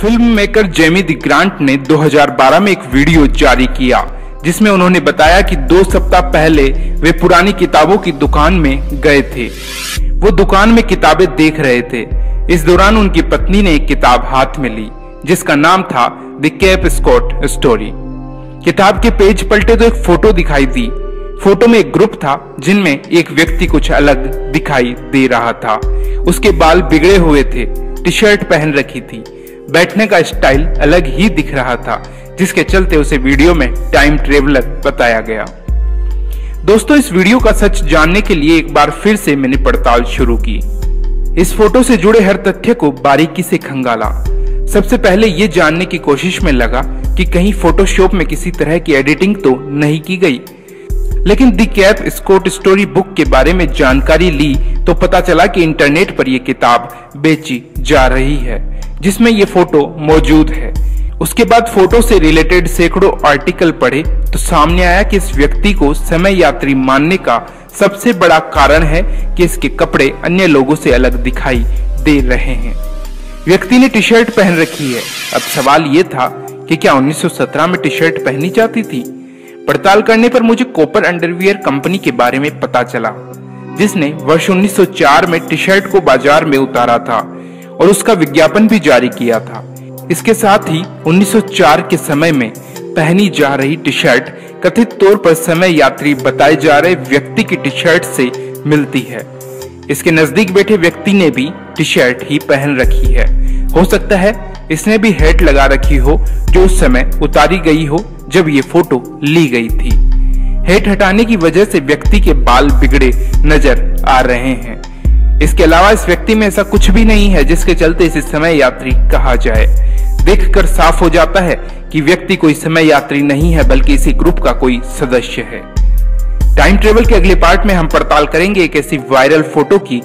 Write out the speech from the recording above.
Film maker Jamie दी Grant ने 2012 में एक वीडियो जारी किया, जिसमें उन्होंने बताया कि दो सप्ताह पहले वे पुरानी किताबों की दुकान में गए थे। वो दुकान में किताबें देख रहे थे। इस दौरान उनकी पत्नी ने एक किताब हाथ में ली, जिसका नाम था द कैप स्कॉट स्टोरी। किताब के पेज पलटे तो एक फ़ोटो दिखाई दी। फ़ोटो में एक ग्रुप था, जिनमें एक व्यक्ति कुछ अलग दिखाई दे रहा था। उसके बाल बिगड़े हुए थे टी शर्ट पहन रखी थी। बैठने का स्टाइल अलग ही दिख रहा था, जिसके चलते उसे वीडियो में टाइम ट्रेवलर बताया गया। दोस्तों, इस वीडियो का सच जानने के लिए एक बार फिर से मैंने पड़ताल शुरू की। इस फ़ोटो से जुड़े हर तथ्य को बारीकी से खंगाला। सबसे पहले ये जानने की कोशिश में लगा कि कहीं फोटोशॉप में किसी तरह की एडिटिंग तो नहीं की गई। लेकिन the cap Scott story book के बारे में जानकारी ली तो पता चला कि इंटरनेट पर यह किताब बेची जा रही है। जिसमें ये फ़ोटो मौजूद है। उसके बाद फ़ोटो से रिलेटेड सैकड़ों आर्टिकल पढ़े तो सामने आया कि इस व्यक्ति को समय यात्री मानने का सबसे बड़ा कारण है कि इसके कपड़े अन्य लोगों से अलग दिखाई दे रहे हैं। व्यक्ति ने टी शर्ट पहन रखी है। अब सवाल ये था कि क्या 1917 में टी शर्ट पहनी जाती थी? पड़ताल करने पर मुझे कोपर अंडरवियर कंपनी के बारे में पता चला, जिसने वर्ष 1904 में टी शर्ट को बाज़ार में उतारा था। और उसका विज्ञापन भी जारी किया था। इसके साथ ही 1904 के समय में पहनी जा रही टी शर्ट कथित तौर पर समय यात्री बताए जा रहे व्यक्ति की टी शर्ट से मिलती है। इसके नज़दीक बैठे व्यक्ति ने भी टी शर्ट ही पहन रखी है। हो सकता है इसने भी हेट लगा रखी हो, जो उस समय उतारी गई हो, जब ये फ़ोटो ली गई थी। हेट हटाने की वजह से व्यक्ति के बाल बिगड़े नज़र आ रहे हैं। इसके अलावा इस व्यक्ति में ऐसा कुछ भी नहीं है जिसके चलते इसे समय यात्री कहा जाए। देखकर साफ़ हो जाता है कि व्यक्ति कोई समय यात्री नहीं है, बल्कि इसी ग्रुप का कोई सदस्य है। टाइम ट्रेवल के अगले पार्ट में हम पड़ताल करेंगे एक ऐसी वायरल फ़ोटो की